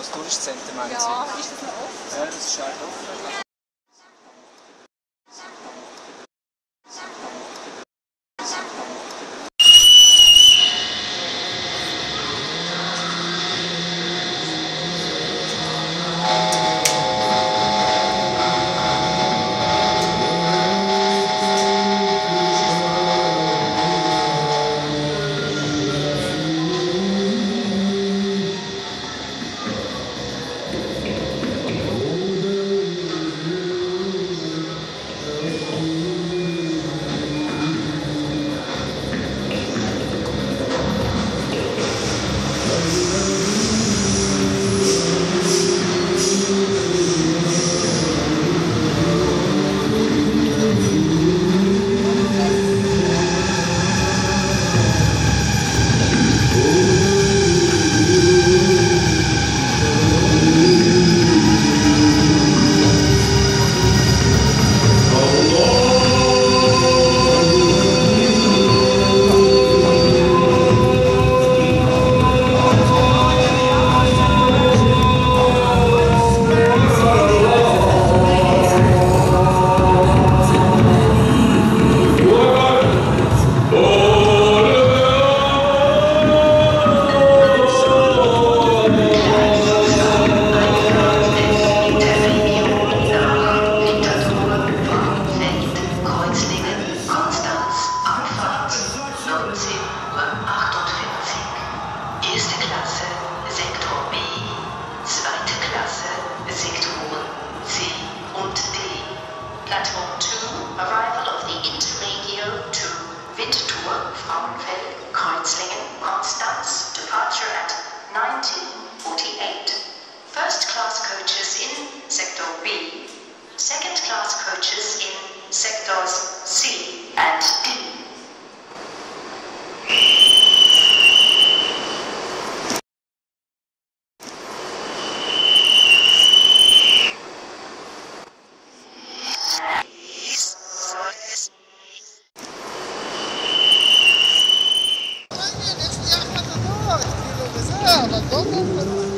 als Touristcenter, meinen ja, Sie? Ja, ist das noch offen? Ja, das ist halt offen. Uhr vom Feld Kreuzlingen, Konstanz, departure at 1948. First class coaches in Sector B, second class coaches in Sectors Não, não,